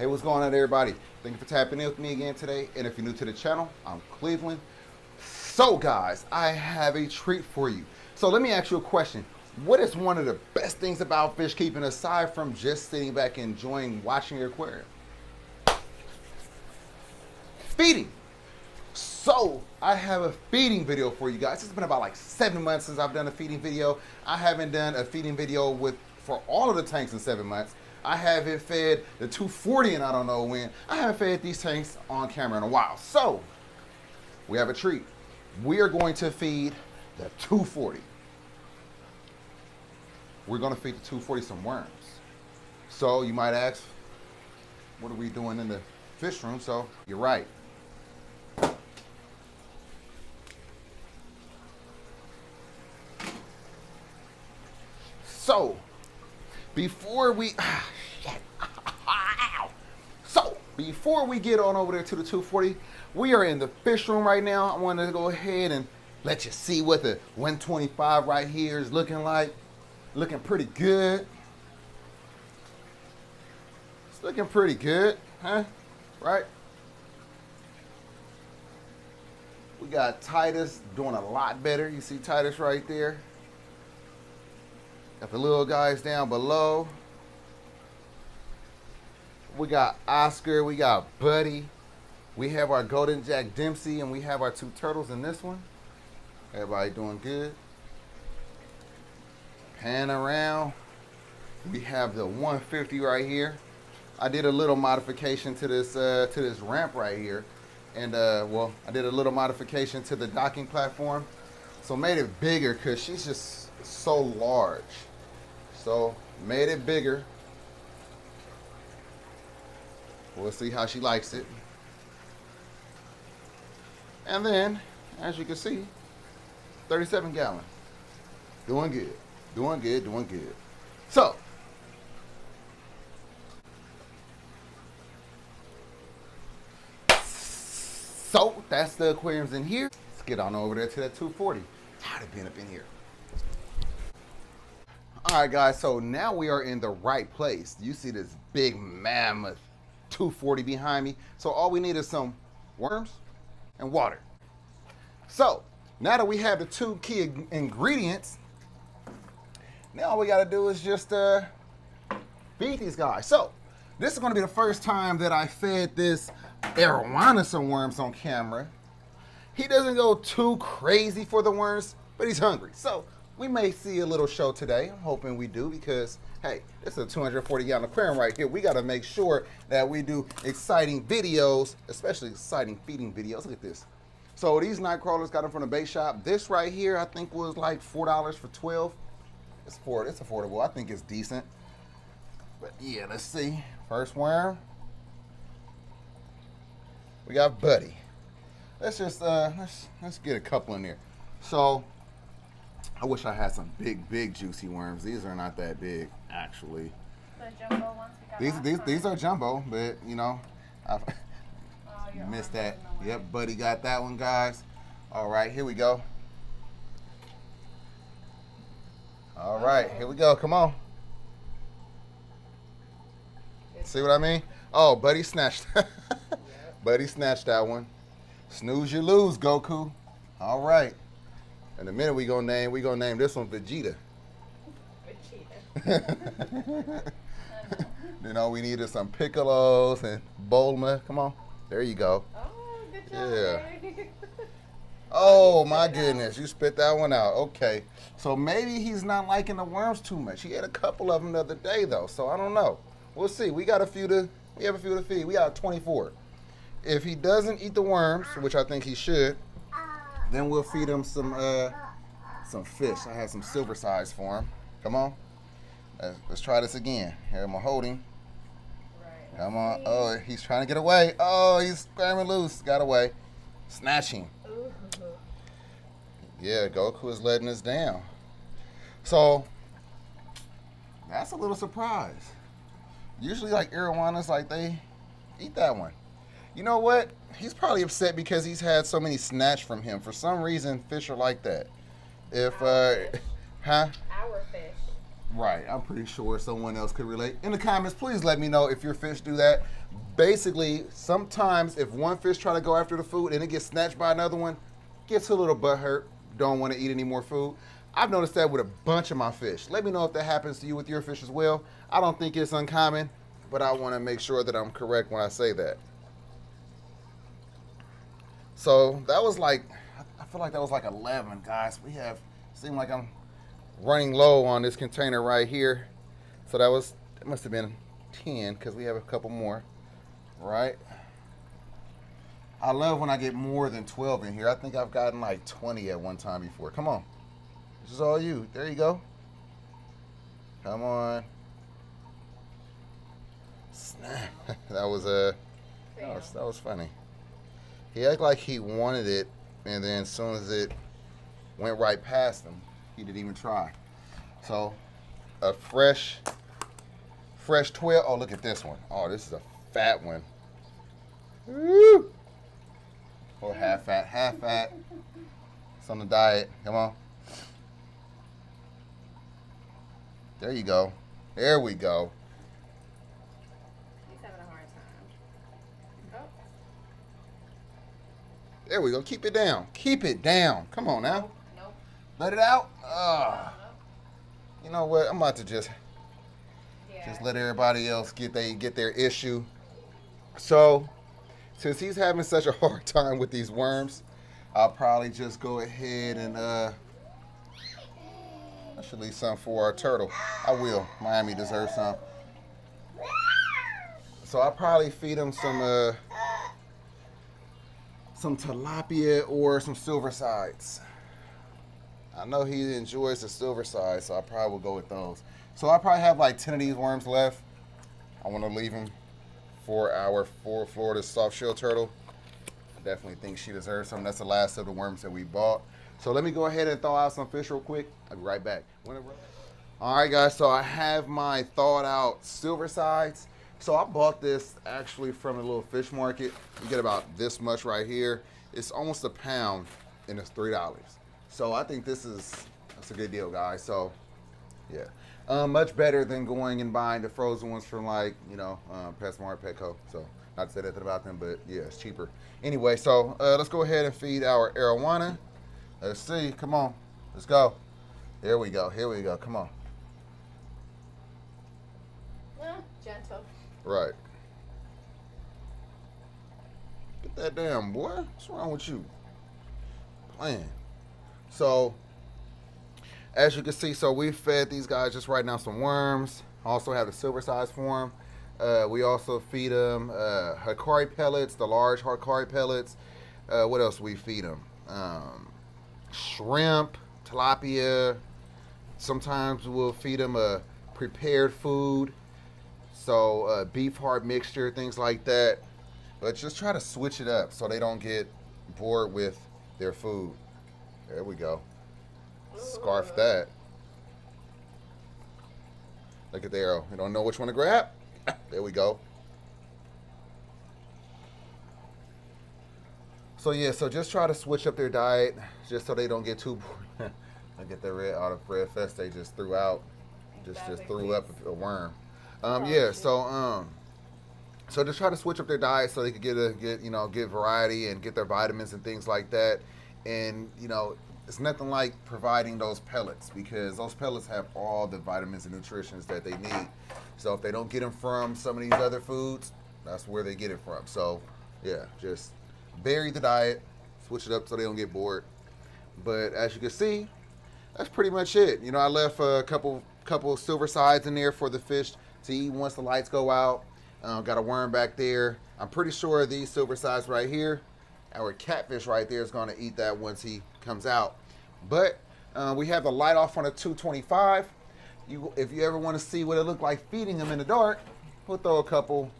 Hey, what's going on, everybody? Thank you for tapping in with me again today. And if you're new to the channel, I'm Cleveland. So, guys, I have a treat for you. So, let me ask you a question. What is one of the best things about fish keeping aside from just sitting back and enjoying watching your aquarium? Feeding. So, I have a feeding video for you guys. It's been about like seven months since I've done a feeding video. I haven't done a feeding video with for all of the tanks in seven months. I haven't fed the 240 and I don't know when. I haven't fed these tanks on camera in a while. So, we have a treat. We are going to feed the 240. We're going to feed the 240 some worms. So, you might ask, what are we doing in the fish room? So, you're right. So, before we, so before we get on over there to the 240, we are in the fish room right now. I want to go ahead and let you see what the 125 right here is looking like. Looking pretty good. It's looking pretty good, huh? Right? We got Titus doing a lot better. You see Titus right there. Got the little guys down below. We got Oscar, we got Buddy. We have our Golden Jack Dempsey, and we have our two turtles in this one. Everybody doing good. Pan around. We have the 150 right here. I did a little modification to this uh, to this ramp right here, and uh, well, I did a little modification to the docking platform, so made it bigger because she's just so large. So made it bigger. We'll see how she likes it. And then, as you can see, 37 gallon. Doing good. Doing good, doing good. So, so that's the aquariums in here. Let's get on over there to that 240. Tired of being up in here. All right, guys, so now we are in the right place. You see this big mammoth 240 behind me. So all we need is some worms and water. So now that we have the two key ingredients, now all we gotta do is just uh, feed these guys. So this is gonna be the first time that I fed this arowana some worms on camera. He doesn't go too crazy for the worms, but he's hungry. So we may see a little show today. I'm hoping we do because, hey, it's a 240 gallon aquarium right here. We got to make sure that we do exciting videos, especially exciting feeding videos. Look at this. So these night crawlers got them from the bait shop. This right here, I think was like $4 for 12. It's, afford it's affordable. I think it's decent. But yeah, let's see. First worm. We got Buddy. Let's just, uh, let's, let's get a couple in there. So I wish I had some big, big juicy worms. These are not that big, actually. The jumbo ones these these these are jumbo, but you know, I oh, missed that. Yep, buddy got that one, guys. All right, here we go. All right, here we go. Come on. See what I mean? Oh, buddy snatched. buddy snatched that one. Snooze you lose, Goku. All right. In a minute, we gonna name we gonna name this one Vegeta. Vegeta. you know, we needed some Piccolos and Bulma. Come on, there you go. Oh, good job. Yeah. oh my goodness, you spit that one out. Okay, so maybe he's not liking the worms too much. He had a couple of them the other day though, so I don't know. We'll see. We got a few to we have a few to feed. We got 24. If he doesn't eat the worms, which I think he should, then we'll feed him some uh, some fish. I have some silver sides for him. Come on. Let's, let's try this again. Here I'm holding. Right. Come on. Oh, he's trying to get away. Oh, he's scrambling loose. Got away. Snatching. Yeah, Goku is letting us down. So that's a little surprise. Usually, like arowanas, like they eat that one. You know what? He's probably upset because he's had so many snatched from him. For some reason, fish are like that. If, uh, huh? Our fish. Right. I'm pretty sure someone else could relate. In the comments, please let me know if your fish do that. Basically, sometimes if one fish try to go after the food and it gets snatched by another one, gets a little butt hurt, don't want to eat any more food. I've noticed that with a bunch of my fish. Let me know if that happens to you with your fish as well. I don't think it's uncommon, but I want to make sure that I'm correct when I say that. So that was like, I feel like that was like 11, guys. We have, seemed like I'm running low on this container right here. So that was, it must have been 10 because we have a couple more, right? I love when I get more than 12 in here. I think I've gotten like 20 at one time before. Come on. This is all you. There you go. Come on. Snap. that was a, uh, that was, that was funny. He acted like he wanted it, and then as soon as it went right past him, he didn't even try. So, a fresh, fresh 12. Oh, look at this one. Oh, this is a fat one. Woo! Or half fat, half fat. It's on the diet. Come on. There you go. There we go. He's having a hard time. Oh, There we go. Keep it down. Keep it down. Come on now. nope. Let it out. Ah. You know what? I'm about to just Yeah. just let everybody else get they get their issue. So, since he's having such a hard time with these worms, I'll probably just go ahead and uh I should leave some for our turtle. I will. Miami deserves some. So I'll probably feed him some uh some tilapia or some silver sides. I know he enjoys the silver side, so I probably will go with those. So I probably have like 10 of these worms left. I want to leave them for our Florida soft shell turtle. I definitely think she deserves some. That's the last of the worms that we bought. So let me go ahead and thaw out some fish real quick. I'll be right back. All right, guys. So I have my thawed out silver sides. So I bought this actually from a little fish market. You get about this much right here. It's almost a pound, and it's three dollars. So I think this is that's a good deal, guys. So yeah, um, much better than going and buying the frozen ones from like you know um, PetSmart, Petco. So not to say that about them, but yeah, it's cheaper. Anyway, so uh, let's go ahead and feed our arowana. Let's see. Come on, let's go. There we go. Here we go. Come on. Gentle. Right. Get that damn boy. What's wrong with you? Playing. So, as you can see, so we fed these guys just right now some worms. Also have the silver sides for them. Uh, we also feed them uh, Hikari pellets, the large Hikari pellets. Uh, what else we feed them? Um, shrimp, tilapia. Sometimes we'll feed them a prepared food. So uh, beef heart mixture, things like that. But just try to switch it up so they don't get bored with their food. There we go. Scarf that. Look at the arrow. You don't know which one to grab? there we go. So yeah, so just try to switch up their diet just so they don't get too bored. I get the red out of Fred Fest they just threw out. Just just threw up a worm. Um, yeah, so um, so just try to switch up their diet so they could get a get you know get variety and get their vitamins and things like that. And you know, it's nothing like providing those pellets because those pellets have all the vitamins and nutritions that they need. So if they don't get them from some of these other foods, that's where they get it from. So yeah, just vary the diet, switch it up so they don't get bored. But as you can see, that's pretty much it. You know, I left a couple couple silver sides in there for the fish eat once the lights go out. Uh, got a worm back there. I'm pretty sure these silver sides right here, our catfish right there is going to eat that once he comes out. But uh, we have the light off on a 225. You, if you ever want to see what it looked like feeding them in the dark, we'll throw a couple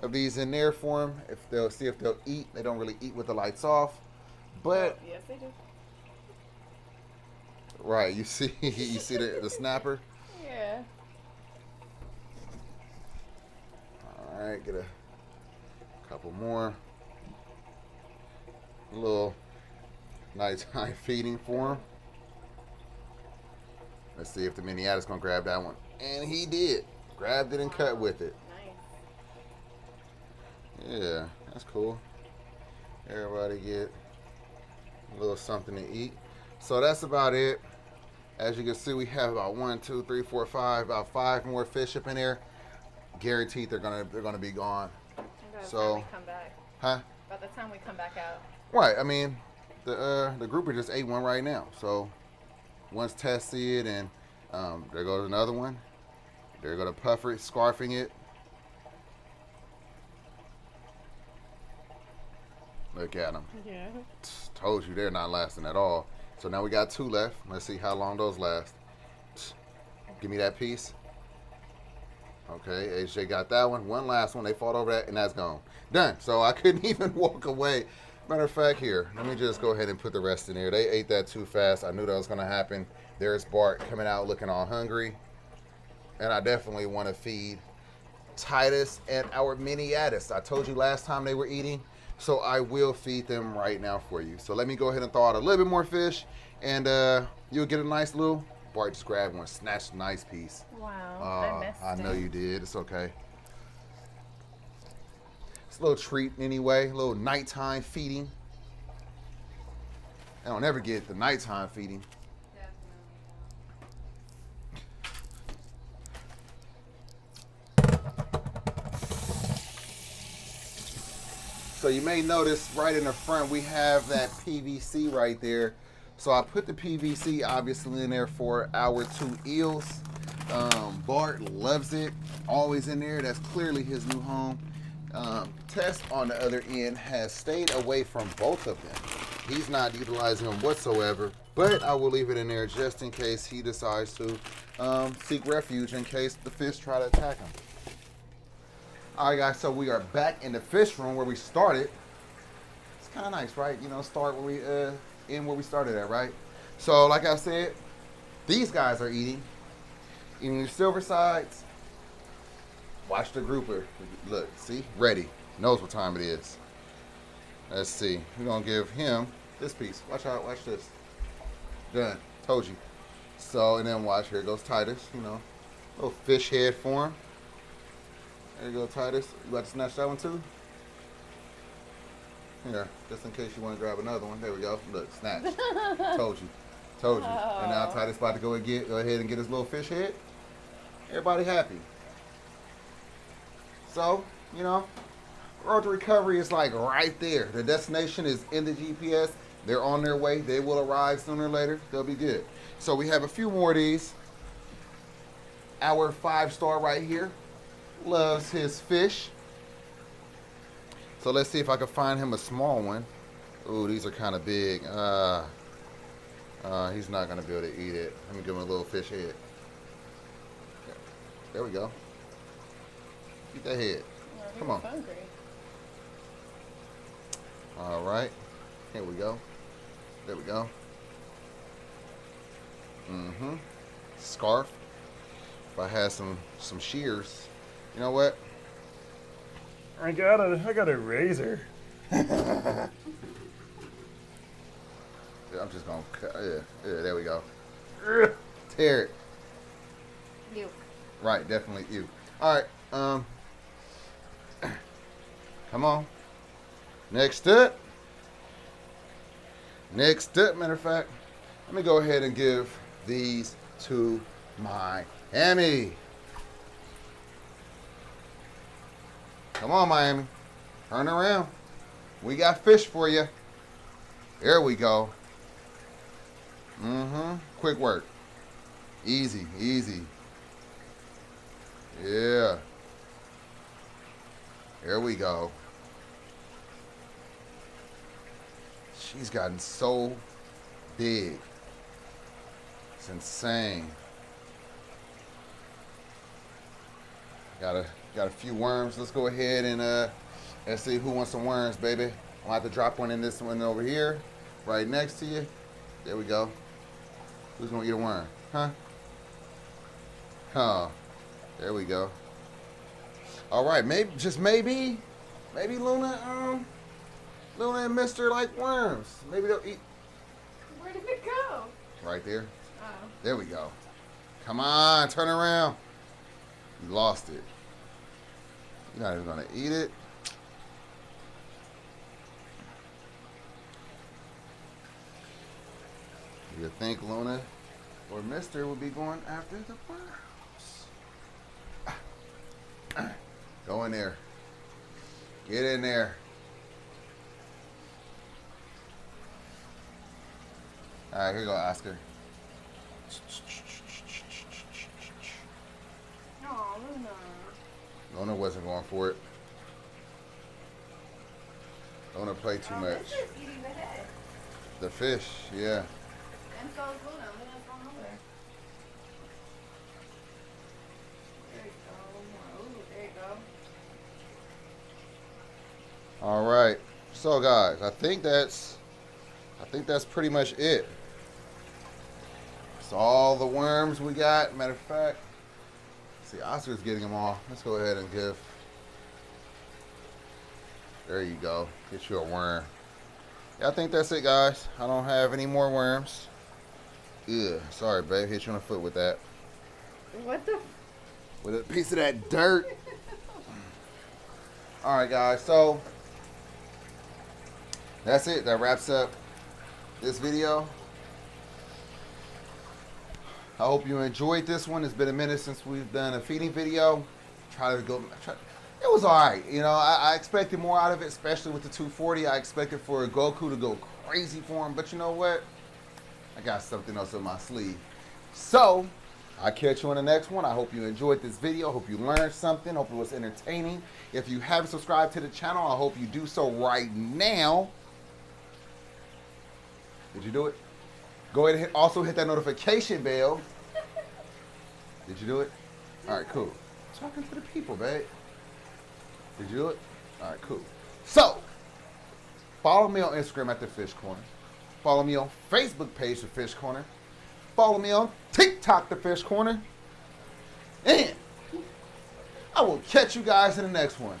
of these in there for them. If they'll see if they'll eat. They don't really eat with the lights off. But yes, they do. right, you see, you see the, the snapper. Yeah. All right, get a couple more. A little nice high feeding for him. Let's see if the Minneatis gonna grab that one. And he did. Grabbed it and cut with it. Nice. Yeah, that's cool. Everybody get a little something to eat. So that's about it. As you can see, we have about one, two, three, four, five, about five more fish up in there. Guaranteed they're gonna they're gonna be gone. By the So- time we come back. Huh? By the time we come back out. Right. I mean, the uh, the grouper just ate one right now. So once Tess see it, and um, there goes another one. They're gonna puffer it, scarfing it. Look at them. Yeah. Told you they're not lasting at all. So now we got two left. Let's see how long those last. Give me that piece. Okay, AJ got that one. One last one. They fought over that, and that's gone. Done. So I couldn't even walk away. Matter of fact, here, let me just go ahead and put the rest in here. They ate that too fast. I knew that was going to happen. There's Bart coming out looking all hungry. And I definitely want to feed Titus and our Minneatis. I told you last time they were eating, so I will feed them right now for you. So let me go ahead and thaw out a little bit more fish, and uh, you'll get a nice little. Bart just grabbed one, snatched a nice piece. Wow. Uh, I missed I know it. you did. It's okay. It's a little treat anyway, a little nighttime feeding. I don't ever get the nighttime feeding. So you may notice right in the front we have that PVC right there. So I put the PVC obviously in there for our two eels. Um, Bart loves it, always in there. That's clearly his new home. Um, Tess on the other end has stayed away from both of them. He's not utilizing them whatsoever, but I will leave it in there just in case he decides to um, seek refuge in case the fish try to attack him. All right, guys, so we are back in the fish room where we started. It's kind of nice, right? You know, start where we uh in where we started at, right? So, like I said, these guys are eating, eating the silver sides. Watch the grouper. Look, see, ready, knows what time it is. Let's see. We're gonna give him this piece. Watch out. Watch this. Done. Told you. So, and then watch. Here goes Titus. You know, little fish head for him. There you go, Titus. You about to snatch that one too? Here, just in case you want to grab another one. There we go. Look, snatch. Told you. Told you. And now Oh. Titus about to go and get go ahead and get his little fish head. Everybody happy. So, you know, road to recovery is like right there. The destination is in the GPS. They're on their way. They will arrive sooner or later. They'll be good. So we have a few more of these. Our five star right here loves his fish. So let's see if I can find him a small one. Ooh, these are kind of big. Uh, uh, he's not going to be able to eat it. Let me give him a little fish head. There we go. Eat that head. Well, Come on. Hungry. All right. Here we go. There we go. Mm-hmm. Scarf. If I had some some shears, you know what? I got a I got a razor. I'm just gonna cut. Yeah, yeah. There we go. Tear it. You. Right, definitely you. All right. Um. Come on. Next up. Next up, matter of fact, let me go ahead and give these to Miami. Come on, Miami. Turn around. We got fish for you. There we go. Mm-hmm. Quick work. Easy, easy. Yeah. Here we go. She's gotten so big. It's insane. Got a got a few worms. Let's go ahead and uh let's see who wants some worms, baby. I'm about to drop one in this one over here, right next to you. There we go. Who's gonna eat a worm? Huh? Huh. There we go. All right, maybe just maybe, maybe Luna, um, Luna and Mister like worms. Maybe they'll eat Where did it go? right there. Oh. There we go. Come on, turn around. You lost it. You're not even gonna eat it. You think Luna or Mister would be going after the worms? Go in there. Get in there. All right, here you go, Oscar. No, Luna. Luna wasn't going for it. Luna played too oh, much. This is eating the. The fish, yeah. And so is Luna. Luna's going over there. You go. Ooh, there you go. All right. So guys, I think that's I think that's pretty much it. That's all the worms we got. Matter of fact, see Oscar's getting them all. Let's go ahead and give. There you go. Get you a worm. Yeah, I think that's it, guys. I don't have any more worms. Ugh, sorry, babe. Hit you on the foot with that. What the? With a piece of that dirt. All right, guys. So that's it. That wraps up this video. I hope you enjoyed this one. It's been a minute since we've done a feeding video. Try to go. Try, it was all right. You know, I, I expected more out of it, especially with the 240. I expected for Goku to go crazy for him, but you know what? I got something else in my sleeve. So, I'll catch you on the next one. I hope you enjoyed this video. Hope you learned something. Hope it was entertaining. If you haven't subscribed to the channel, I hope you do so right now. Did you do it? Go ahead and hit, also hit that notification bell. Did you do it? All right, cool. Talking to the people, babe. Did you do it? All right, cool. So, follow me on Instagram at the Fish Corner. Follow me on Facebook page, the Fish Corner. Follow me on TikTok, the Fish Corner. And I will catch you guys in the next one.